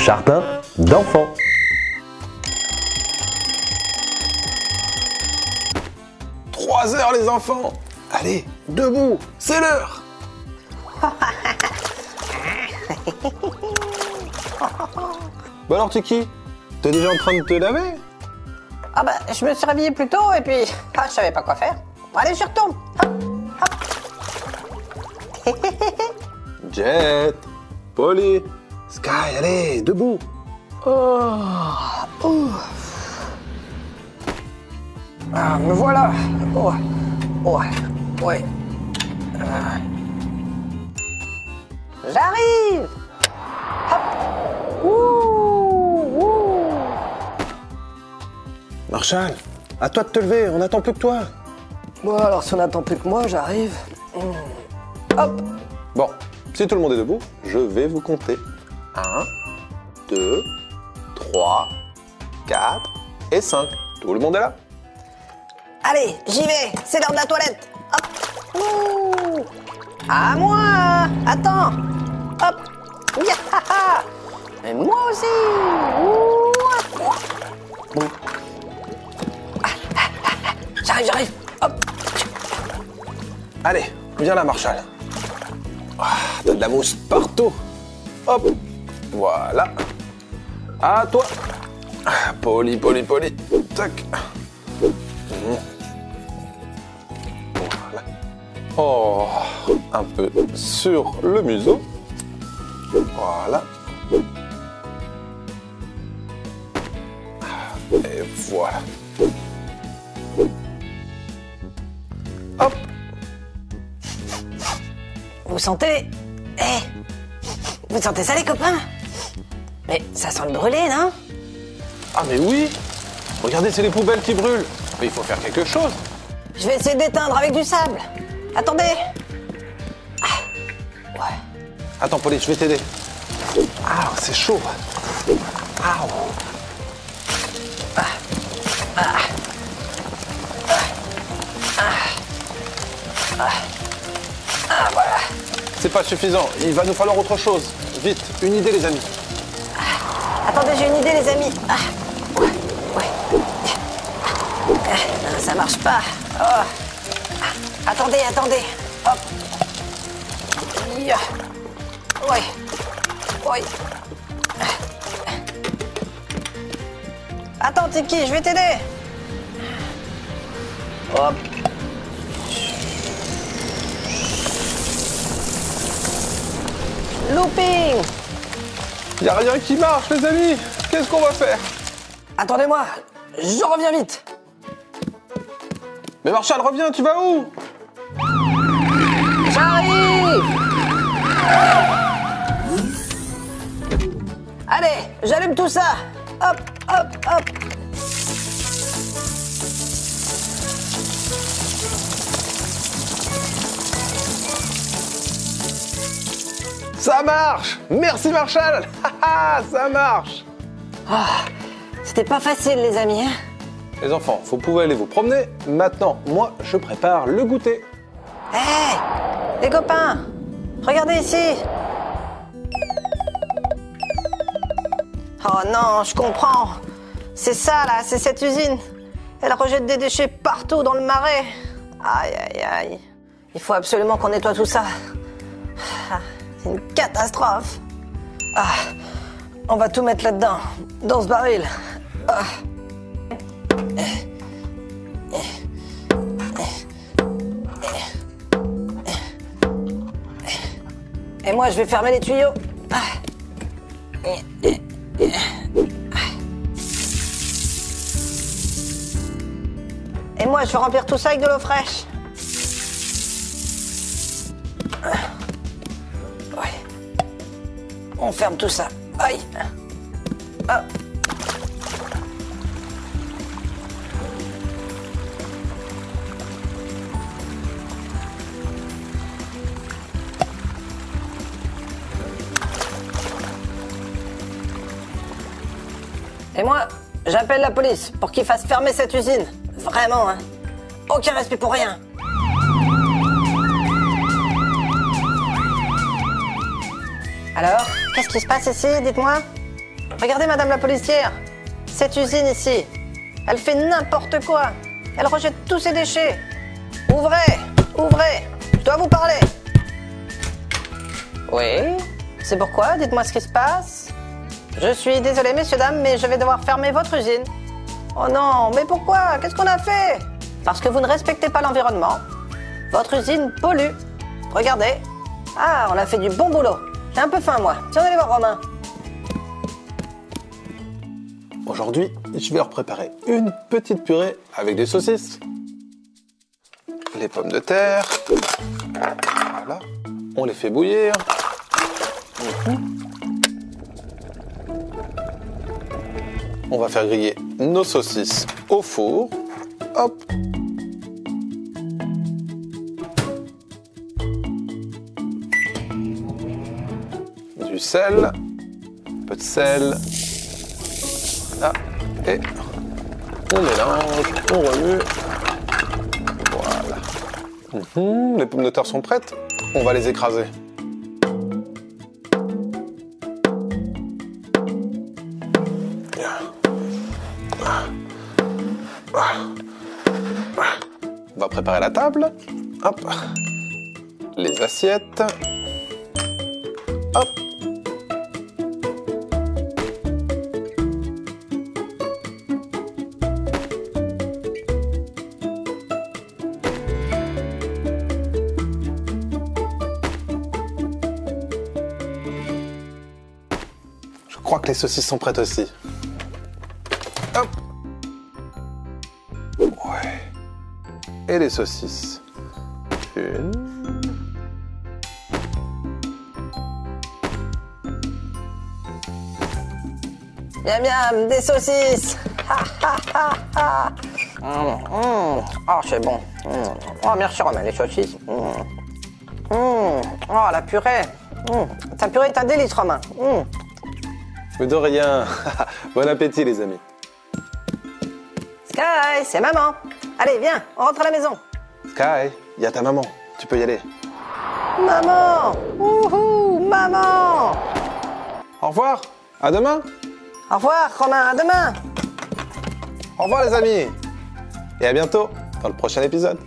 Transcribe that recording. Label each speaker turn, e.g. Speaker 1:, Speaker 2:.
Speaker 1: jardin d'enfants.
Speaker 2: Trois heures les enfants Allez, debout, c'est l'heure Bon alors Tiki, t'es déjà en train de te laver?
Speaker 3: Ah bah, je me suis réveillée plus tôt et puis, ah, je savais pas quoi faire. Bon, allez, je retourne. Hop, hop.
Speaker 2: Jet, Polly, Sky, allez, debout
Speaker 3: Ah, me voilà. Oh, oh, ouais. Ah. J'arrive. Hop. Ouh, ouh.
Speaker 2: Marshall, à toi de te lever, on n'attend plus que toi
Speaker 3: Bon, alors si on attend plus que moi, j'arrive. Hum. Hop.
Speaker 2: Bon, si tout le monde est debout, je vais vous compter. 1, 2, 3, 4 et 5. Tout le monde est là?
Speaker 3: Allez, j'y vais. C'est l'heure de la toilette. Hop. Ouh. À moi. Attends. Hop. Yahaha. Et moi aussi. Ah, ah, ah, ah. J'arrive, j'arrive. Hop.
Speaker 2: Allez, viens là Marshall. Ah, T'as de la mousse partout. Hop, voilà. À toi. Poli, poli, poli. Tac. Voilà. Oh, un peu sur le museau. Voilà. Et voilà. Hop.
Speaker 3: Vous sentez Eh Vous sentez ça, les copains? Mais ça sent le brûlé, non?
Speaker 2: Ah mais oui Regardez, c'est les poubelles qui brûlent. Mais il faut faire quelque chose.
Speaker 3: Je vais essayer d'éteindre avec du sable. Attendez. Ah. Ouais.
Speaker 2: Attends, Pauline, je vais t'aider. Ah, c'est chaud. Ah.
Speaker 3: Ah, voilà.
Speaker 2: C'est pas suffisant. Il va nous falloir autre chose. Vite, une idée, les amis.
Speaker 3: Attendez, j'ai une idée, les amis. Ah. Ah, ça marche pas. Oh. Attendez, attendez. Hop. Ouais. Ouais. Attends, Tiki, je vais t'aider. Hop. Looping.
Speaker 2: Y a rien qui marche, les amis. Qu'est-ce qu'on va faire?
Speaker 3: Attendez-moi, je reviens vite.
Speaker 2: Mais Marshall, reviens, tu vas où?
Speaker 3: J'arrive Allez, j'allume tout ça. Hop, hop, hop.
Speaker 2: Ça marche Merci Marshall Ça marche
Speaker 3: C'était pas facile, les amis. Hein?
Speaker 2: Les enfants, vous pouvez aller vous promener. Maintenant, moi, je prépare le goûter.
Speaker 3: Hé Les copains Regardez ici Oh non, je comprends. C'est ça, là, c'est cette usine. Elle rejette des déchets partout dans le marais. Aïe, aïe, aïe. Il faut absolument qu'on nettoie tout ça. C'est une catastrophe. Ah, on va tout mettre là-dedans, dans ce baril. Ah. Et moi, je vais fermer les tuyaux. Et moi, je vais remplir tout ça avec de l'eau fraîche. On ferme tout ça. Aïe. Hop. Et moi, j'appelle la police pour qu'ils fassent fermer cette usine. Vraiment, hein. Aucun respect pour rien. Alors, qu'est-ce qui se passe ici, dites-moi? Regardez, madame la policière. Cette usine ici, elle fait n'importe quoi. Elle rejette tous ses déchets. Ouvrez, ouvrez. Je dois vous parler. Oui, c'est pourquoi Dites-moi ce qui se passe. Je suis désolé, messieurs, dames, mais je vais devoir fermer votre usine. Oh non, mais pourquoi? Qu'est-ce qu'on a fait? Parce que vous ne respectez pas l'environnement. Votre usine pollue. Regardez. Ah, on a fait du bon boulot. J'ai un peu faim, moi. Tiens, on allait voir Romain.
Speaker 2: Aujourd'hui, je vais leur préparer une petite purée avec des saucisses. Les pommes de terre. Voilà. On les fait bouillir. On va faire griller nos saucisses au four. Hop. Du sel. Un peu de sel. Et on mélange, on remue. Voilà. Mhm, les pommes de terre sont prêtes. On va les écraser. On va préparer la table. Hop. Les assiettes. Hop. Crois que les saucisses sont prêtes aussi. Hop. Ouais. Et les saucisses. Une.
Speaker 3: Miam miam, des saucisses. Hum, hum. Oh, c'est bon. Hum. Oh, merci Romain, les saucisses. Oh, la purée. Ta purée est un délice, Romain.
Speaker 2: Mais de rien. bon appétit, les amis.
Speaker 3: Sky, c'est maman. Allez, viens, on rentre à la maison.
Speaker 2: Sky, il y a ta maman. Tu peux y aller.
Speaker 3: Maman Wouhou Maman
Speaker 2: Au revoir. À demain.
Speaker 3: Au revoir, Romain, à demain
Speaker 2: Au revoir, les amis. Et à bientôt dans le prochain épisode.